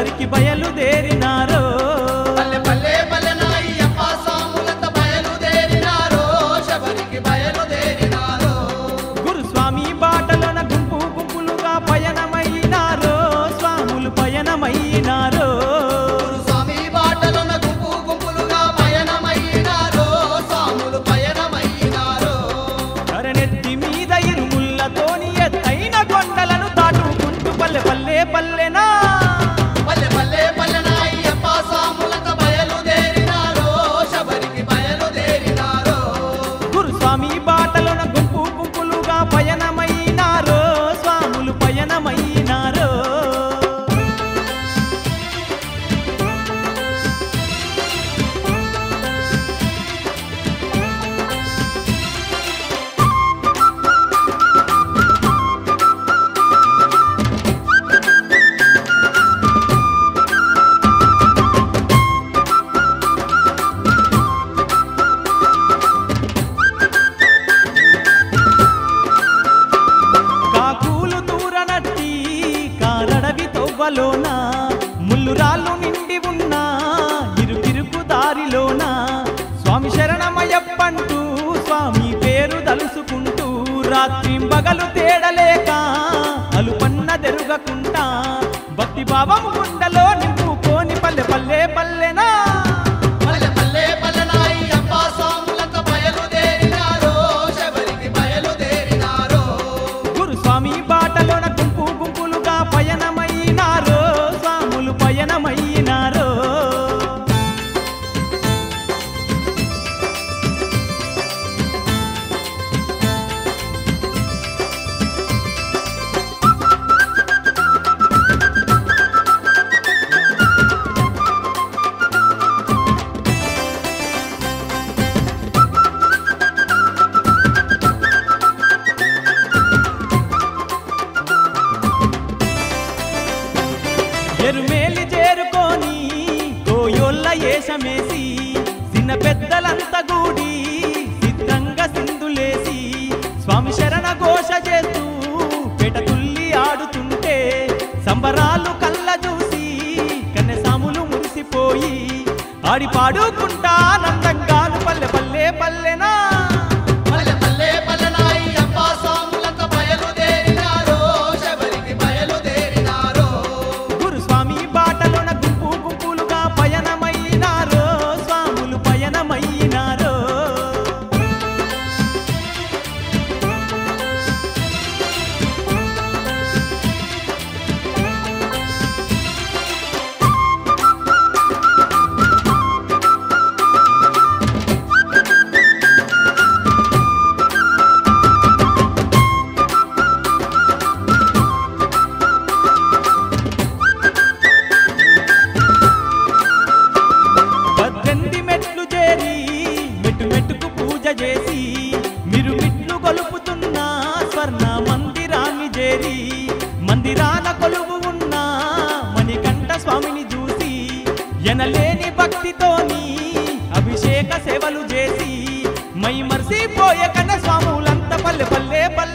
అందరికి బయలుదేరి పగలు తేడలేక అలుపన్న దెరుగకుంటా భక్తి భావము చెరుమేలి చేరుకొని గోయోళ్ళ ఏషమేసి చిన్న పెద్దలంతా గూడి సిద్ధంగా సింధులేసి స్వామి శరణ ఘోష చేస్తూ పెటతుల్లి ఆడుతుంటే సంబరాలు కళ్ళ చూసి కన్నెసాములు మురిసిపోయి ఆడి పాడుకుంటా ఆనందంగాను పల్లె పల్లె పల్లె జనలేని భక్తితోని అభిషేక సేవలు చేసి మై మర్సిపోయే కన్న స్వాములంత పల్లె పల్లె పల్లె